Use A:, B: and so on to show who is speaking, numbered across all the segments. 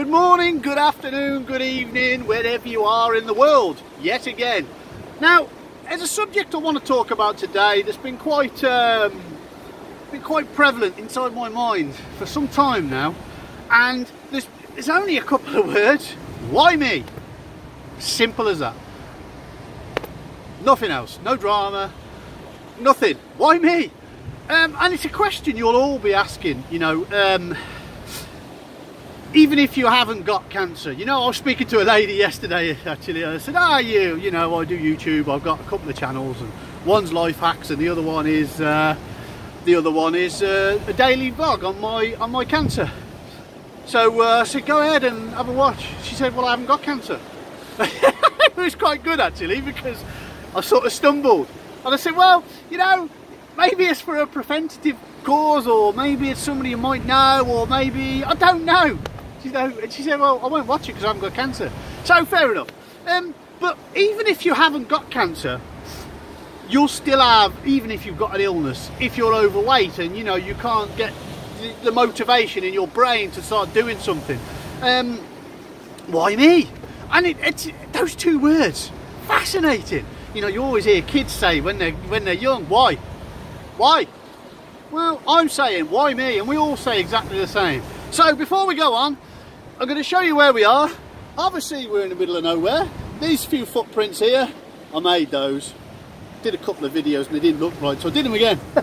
A: Good morning, good afternoon, good evening, wherever you are in the world, yet again. Now, as a subject I want to talk about today that's been quite, um, been quite prevalent inside my mind for some time now, and there's, there's only a couple of words. Why me? Simple as that. Nothing else, no drama, nothing. Why me? Um, and it's a question you'll all be asking, you know. Um, even if you haven't got cancer you know I was speaking to a lady yesterday actually. I said ah you you know I do YouTube I've got a couple of channels and one's life hacks and the other one is uh, the other one is uh, a daily vlog on my on my cancer. So uh, I said go ahead and have a watch. She said well I haven't got cancer. It was quite good actually because I sort of stumbled. And I said well you know maybe it's for a preventative cause or maybe it's somebody you might know or maybe I don't know she, and she said, well, I won't watch it because I haven't got cancer. So fair enough. Um, but even if you haven't got cancer, you'll still have, even if you've got an illness, if you're overweight and you know you can't get the motivation in your brain to start doing something, um, why me? And it, it's those two words, fascinating. You know, you always hear kids say when they're when they're young, why, why? Well, I'm saying why me, and we all say exactly the same. So before we go on, I'm going to show you where we are. Obviously we're in the middle of nowhere. These few footprints here, I made those. Did a couple of videos and they didn't look right, so I did them again.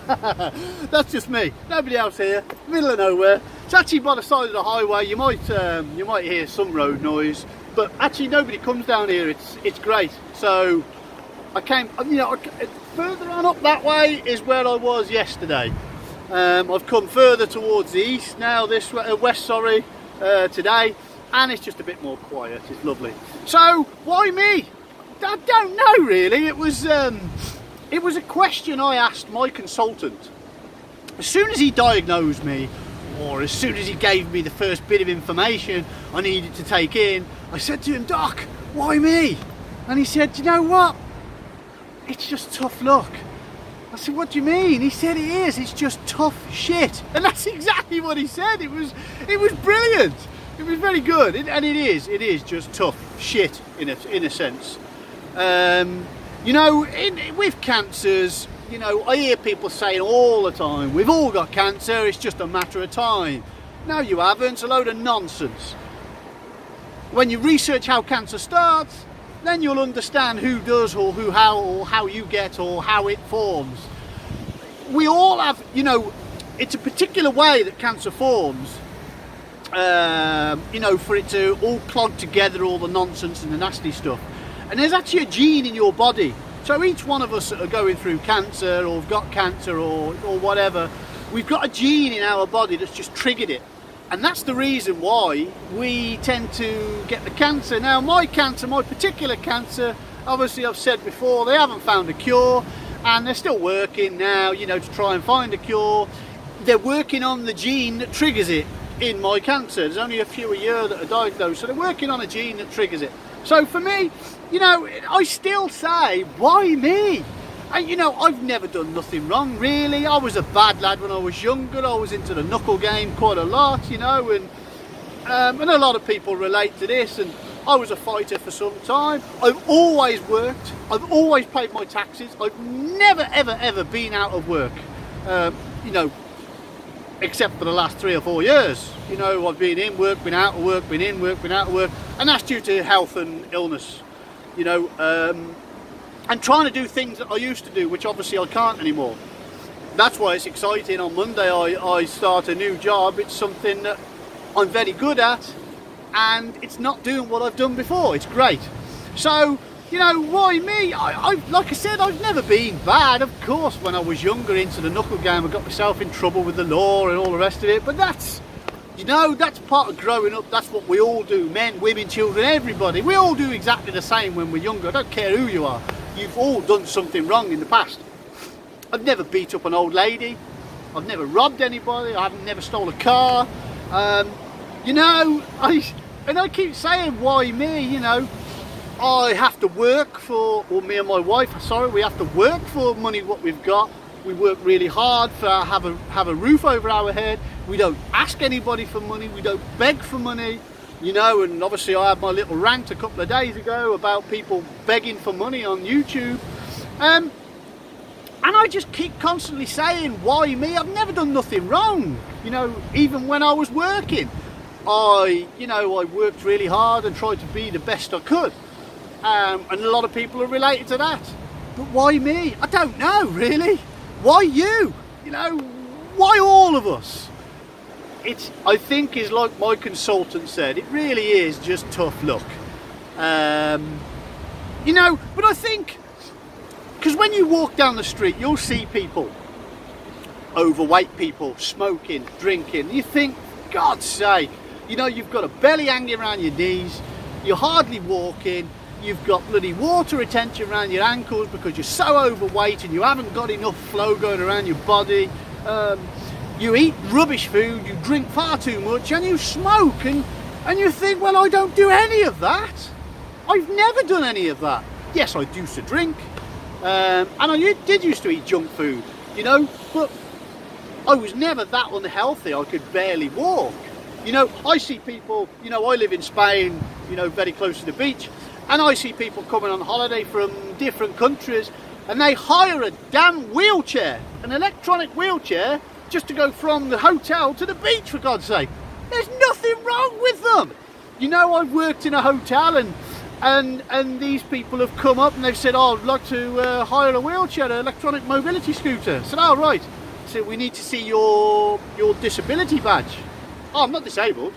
A: That's just me. Nobody else here. Middle of nowhere. It's actually by the side of the highway. You might um, you might hear some road noise, but actually nobody comes down here. It's it's great. So I came, you know, further on up that way is where I was yesterday. Um, I've come further towards the east now, this uh, west, sorry, uh, today and it's just a bit more quiet. It's lovely. So why me? I don't know really. It was um, it was a question I asked my consultant. As soon as he diagnosed me or as soon as he gave me the first bit of information I needed to take in I said to him doc why me? And he said you know what? It's just tough luck I said, what do you mean? He said it is, it's just tough shit. And that's exactly what he said. It was it was brilliant. It was very good. It, and it is, it is just tough shit in a, in a sense. Um, you know, in, with cancers, you know, I hear people saying all the time, we've all got cancer, it's just a matter of time. No, you haven't, it's a load of nonsense. When you research how cancer starts, then you'll understand who does or who how or how you get or how it forms. We all have, you know, it's a particular way that cancer forms. Um, you know, for it to all clog together all the nonsense and the nasty stuff. And there's actually a gene in your body. So each one of us that are going through cancer or have got cancer or, or whatever, we've got a gene in our body that's just triggered it and that's the reason why we tend to get the cancer. Now my cancer, my particular cancer, obviously I've said before, they haven't found a cure and they're still working now, you know, to try and find a cure. They're working on the gene that triggers it in my cancer. There's only a few a year that are diagnosed, so they're working on a gene that triggers it. So for me, you know, I still say, why me? And you know, I've never done nothing wrong really. I was a bad lad when I was younger. I was into the knuckle game quite a lot, you know, and um, and a lot of people relate to this. And I was a fighter for some time. I've always worked. I've always paid my taxes. I've never, ever, ever been out of work. Um, you know, except for the last three or four years. You know, I've been in work, been out of work, been in work, been out of work, and that's due to health and illness. You know, um, and trying to do things that I used to do, which obviously I can't anymore. That's why it's exciting. On Monday I, I start a new job. It's something that I'm very good at and it's not doing what I've done before. It's great. So, you know, why me? I, I, like I said, I've never been bad. Of course, when I was younger into the knuckle game, I got myself in trouble with the law and all the rest of it. But that's, you know, that's part of growing up. That's what we all do. Men, women, children, everybody. We all do exactly the same when we're younger. I don't care who you are you've all done something wrong in the past. I've never beat up an old lady. I've never robbed anybody. I haven't never stole a car. Um, you know, I and I keep saying, why me? You know, I have to work for, or me and my wife, sorry, we have to work for money what we've got. We work really hard for have a have a roof over our head. We don't ask anybody for money. We don't beg for money. You know, and obviously I had my little rant a couple of days ago about people begging for money on YouTube. Um, and I just keep constantly saying, why me? I've never done nothing wrong. You know, even when I was working, I, you know, I worked really hard and tried to be the best I could. Um, and a lot of people are related to that. But why me? I don't know, really. Why you? You know, why all of us? It's, I think, is like my consultant said, it really is just tough luck. Um, you know, but I think because when you walk down the street, you'll see people, overweight people, smoking, drinking. You think, God's sake, you know, you've got a belly hanging around your knees, you're hardly walking, you've got bloody water retention around your ankles because you're so overweight and you haven't got enough flow going around your body. Um, you eat rubbish food, you drink far too much, and you smoke, and, and you think, well, I don't do any of that. I've never done any of that. Yes, I used to drink, um, and I did used to eat junk food, you know, but I was never that unhealthy. I could barely walk. You know, I see people, you know, I live in Spain, you know, very close to the beach, and I see people coming on holiday from different countries and they hire a damn wheelchair, an electronic wheelchair, just to go from the hotel to the beach, for God's sake. There's nothing wrong with them. You know, I've worked in a hotel and and and these people have come up and they've said, oh, I'd like to uh, hire a wheelchair, an electronic mobility scooter. I said, oh, right. Said, we need to see your your disability badge. Oh, I'm not disabled.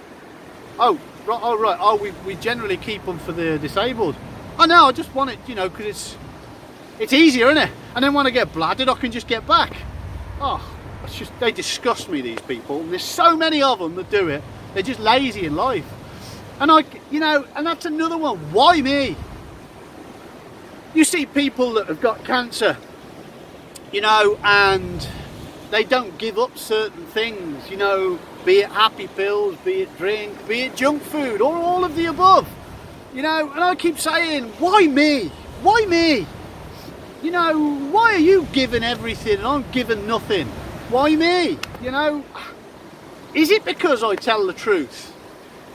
A: Oh, right, oh, right. Oh, we, we generally keep them for the disabled. I know, I just want it, you know, because it's it's easier, isn't it? And then when I get bladdered, I can just get back. Oh, it's just, they disgust me, these people. And there's so many of them that do it. They're just lazy in life. And I, you know, and that's another one. Why me? You see people that have got cancer, you know, and they don't give up certain things, you know, be it happy pills, be it drink, be it junk food, or all of the above. You know, and I keep saying, why me? Why me? You know, why are you giving everything and I'm giving nothing? Why me? You know, is it because I tell the truth?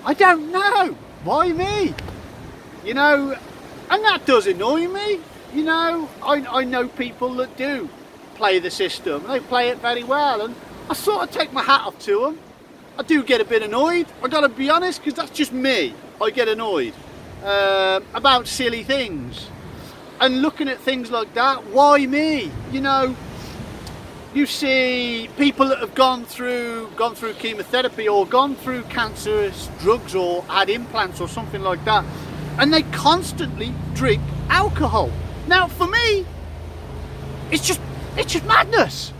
A: I don't know. Why me? You know, and that does annoy me. You know, I, I know people that do play the system. They play it very well, and I sort of take my hat off to them. I do get a bit annoyed. I got to be honest, because that's just me. I get annoyed uh, about silly things, and looking at things like that. Why me? You know, you see people that have gone through gone through chemotherapy or gone through cancerous drugs or had implants or something like that and they constantly drink alcohol. Now for me it's just it's just madness.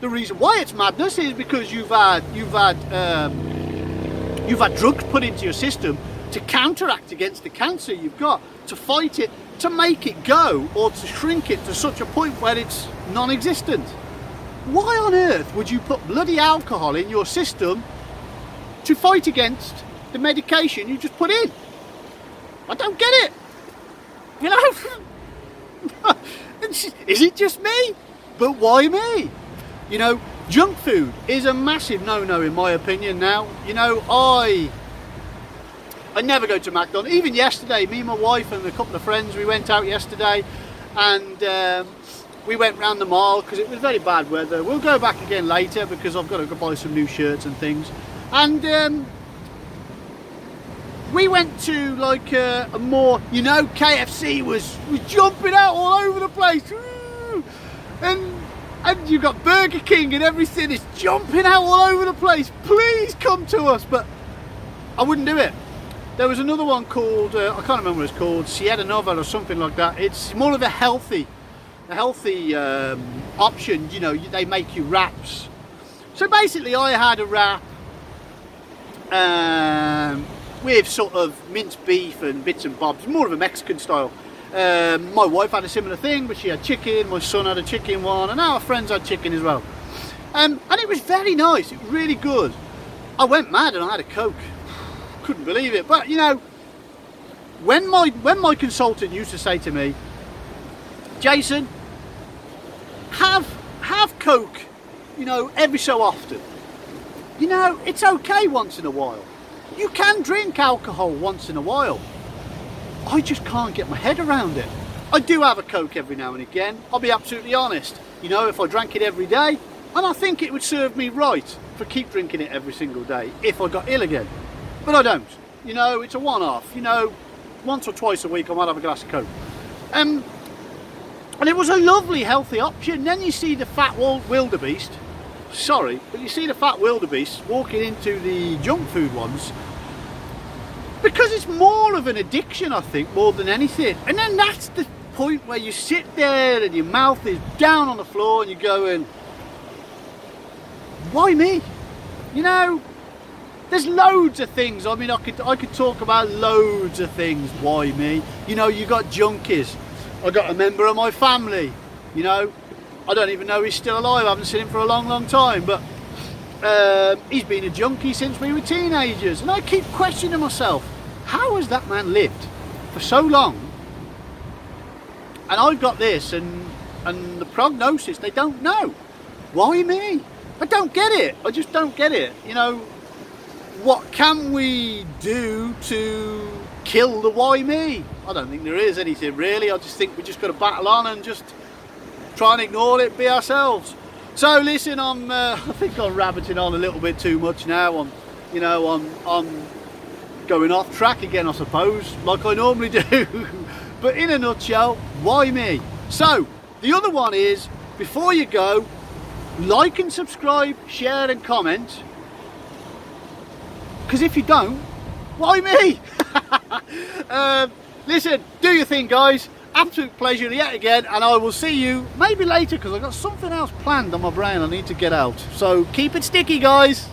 A: The reason why it's madness is because you've had you've had um, you've had drugs put into your system to counteract against the cancer you've got to fight it to make it go or to shrink it to such a point where it's non-existent why on earth would you put bloody alcohol in your system to fight against the medication you just put in? I don't get it. You know? is it just me? But why me? You know, junk food is a massive no-no in my opinion now. You know, I I never go to McDonald's. Even yesterday, me and my wife and a couple of friends, we went out yesterday and um, we went round the mall because it was very bad weather. We'll go back again later because I've got to go buy some new shirts and things. And um, we went to like a, a, more, you know, KFC was, was jumping out all over the place. And and you got Burger King and everything is jumping out all over the place. Please come to us. But I wouldn't do it. There was another one called, uh, I can't remember what it's called, Sierra Nova or something like that. It's more of a healthy a healthy um, option, you know, they make you wraps. So basically I had a wrap um, with sort of minced beef and bits and bobs, more of a Mexican style. Um, my wife had a similar thing, but she had chicken, my son had a chicken one, and our friends had chicken as well. Um, and it was very nice, it was really good. I went mad and I had a Coke. Couldn't believe it, but you know, when my, when my consultant used to say to me, Jason, have have Coke, you know, every so often. You know, it's okay once in a while. You can drink alcohol once in a while. I just can't get my head around it. I do have a Coke every now and again, I'll be absolutely honest. You know, if I drank it every day, and I think it would serve me right for keep drinking it every single day if I got ill again. But I don't. You know, it's a one-off. You know, once or twice a week I might have a glass of Coke. Um, and it was a lovely, healthy option. Then you see the fat wildebeest, sorry, but you see the fat wildebeest walking into the junk food ones because it's more of an addiction, I think, more than anything. And then that's the point where you sit there and your mouth is down on the floor and you're going, why me? You know, there's loads of things. I mean, I could I could talk about loads of things. Why me? You know, you got junkies. I got a member of my family. You know, I don't even know he's still alive. I haven't seen him for a long, long time. But um, he's been a junkie since we were teenagers, and I keep questioning myself: How has that man lived for so long? And I've got this, and and the prognosis they don't know. Why me? I don't get it. I just don't get it. You know, what can we do to kill the why me? I don't think there is anything really. I just think we just got to battle on and just try and ignore it, be ourselves. So listen, I'm, uh, I think I'm rabbiting on a little bit too much now. I'm, you know, I'm, I'm going off track again, I suppose, like I normally do. but in a nutshell, why me? So the other one is, before you go, like and subscribe, share and comment because if you don't, why me? um, listen, do your thing, guys. Absolute pleasure yet again, and I will see you maybe later because I've got something else planned on my brain I need to get out. So keep it sticky, guys.